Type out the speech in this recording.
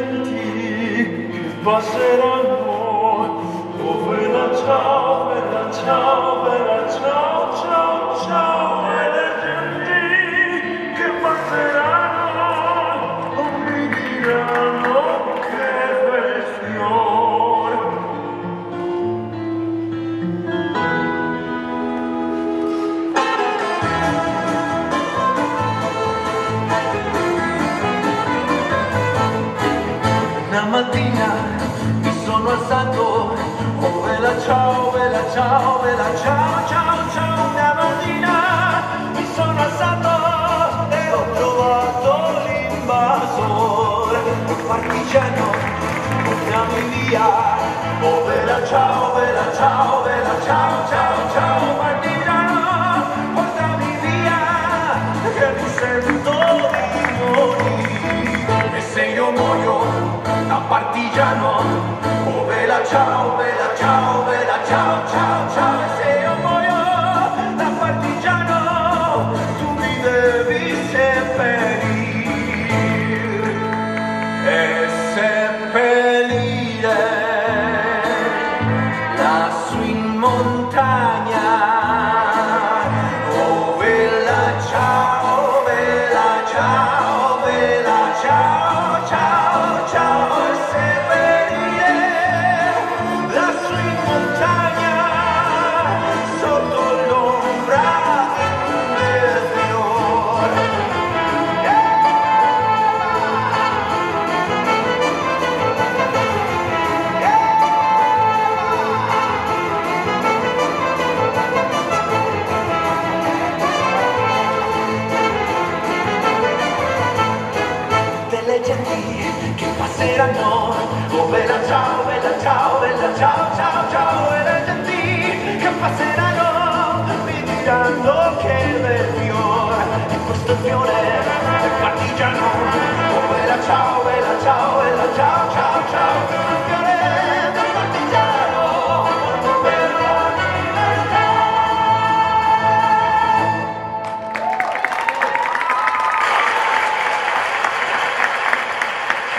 momenti che passeranno dove la ciao alzato, oh bella ciao, bella ciao, bella ciao, ciao, ciao. Una mattina mi sono alzato e ho trovato l'invasore, un partigiano, portami via. Oh bella ciao, bella ciao, bella ciao, ciao, ciao, partigiano, portami via, che mi sento partigiano, oh bella ciao, bella ciao, bella ciao, ciao, ciao, ciao bella ciao bella ciao ciao ciao e le genti che passeranno mi diranno che bel fiore e questo fiore è partigiano. Oh bella ciao bella ciao bella ciao ciao ciao